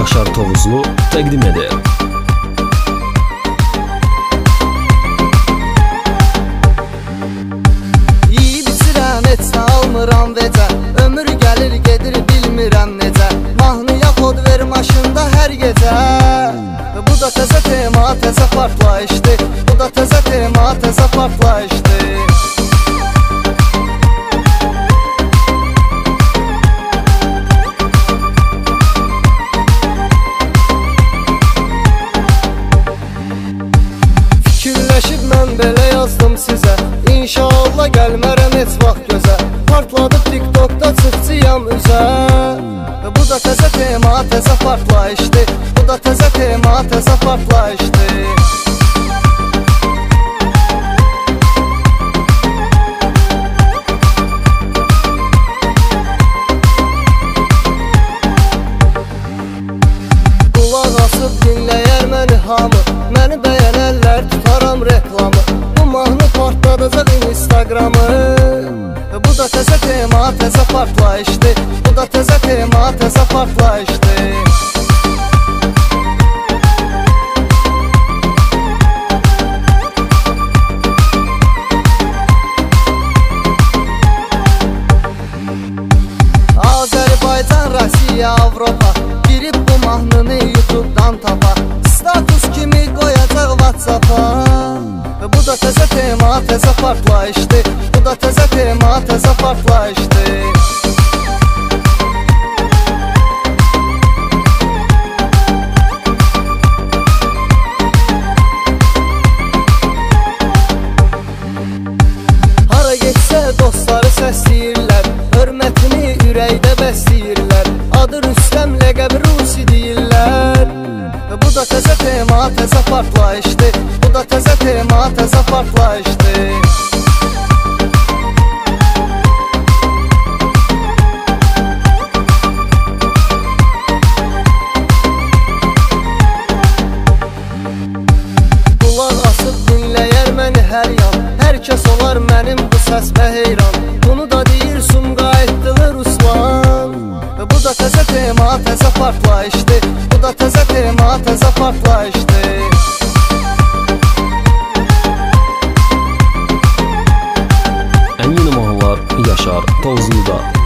Tozlu təqdim edir. Yiyib içirəm, nə almıram vecə Ömür gəlir, gedir, bilmirəm necə Mahnıya kod ver maşında hər gecə Bu da təzə tema, təzə partlayışdı Bu da təzə tema, təzə partlayışdı Bu da təzə tema, təzə partlayışdı Bu da təzə tema, təzə partlayışdı Qulaq asıb dinləyər məni hamı Məni bəyənərlər tutaram reklamı. Bu mahnı partladacaq Instagramı Bu da təzə tema, təzə partlayışdı Bu da təzə tema, təzə partlayışdı təzə partlayışdı Bu da təzə tema, təzə partlayışdı Hara getsə dostları səsləyirlər Hörmətini ürəkdə bəsləyirlər Adı Rüstəm, ləqəbi Rusi deyirlər Bu da təzə tema, təzə partlayışdı Bu da təzə tema, təzə partlayışdı Qulaq asıb dinləyər məni hər yan. Hər kəs olar mənim bu səsmə heyran. Bunu da deyir Sumqayıtlılı Ruslan Bu da təzə tema, təzə partlayışdı Bu da təzə tema, təzə partlayışdı Yaşar Tozluda.